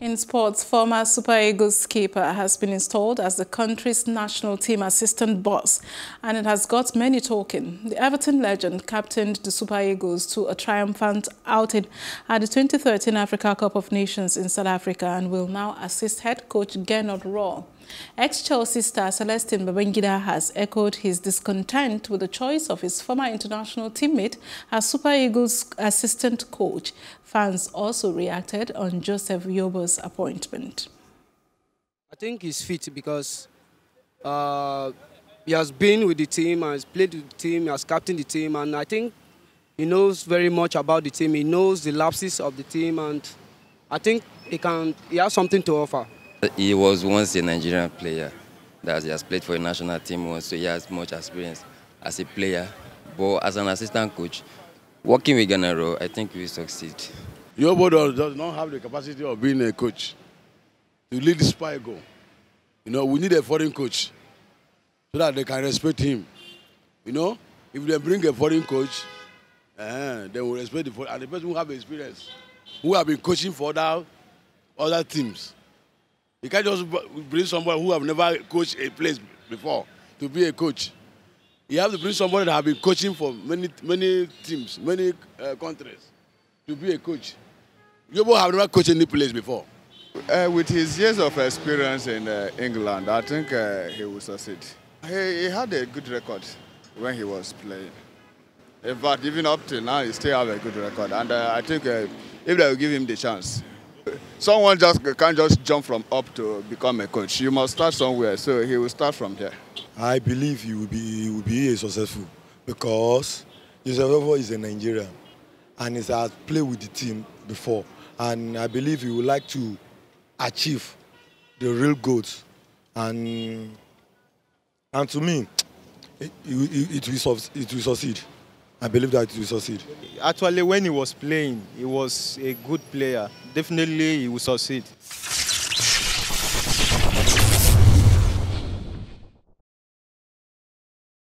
In sports, former Super Eagles skipper has been installed as the country's national team assistant boss, and it has got many talking. The Everton legend captained the Super Eagles to a triumphant outing at the 2013 Africa Cup of Nations in South Africa and will now assist head coach Gernot Rohr. Ex-Chelsea star Celestine Babangida has echoed his discontent with the choice of his former international teammate as Super Eagles assistant coach. Fans also reacted on Joseph Yobo's appointment. I think he's fit because uh, he has been with the team, has played with the team, has captained the team, and I think he knows very much about the team. He knows the lapses of the team, and I think he can. He has something to offer. He was once a Nigerian player that he has played for a national team once, so he has much experience as a player. But as an assistant coach, working with Gernot Rohr, I think we will succeed. Yobo does not have the capacity of being a coach to lead the spy go. You know, we need a foreign coach so that they can respect him. You know, if they bring a foreign coach, uh, they will respect the foreign, and the person who have experience, who have been coaching for other, other teams. You can't just bring somebody who have never coached a place before to be a coach. You have to bring somebody that have been coaching for many many teams, many uh, countries, to be a coach. Yobo have never coached any place before. Uh, with his years of experience in uh, England, I think uh, he will succeed. He, he, had a good record when he was playing. In fact, even up till now, he still have a good record. And uh, I think uh, if they will give him the chance, someone just can't just jump from up to become a coach. You must start somewhere, so he will start from there. I believe he will be, he will be successful because Joseph is a Nigerian and he has played with the team before. And I believe he would like to achieve the real goals. And, and to me, it, it, it, will, it will succeed. I believe that he will succeed. Actually, when he was playing, he was a good player. Definitely, he will succeed.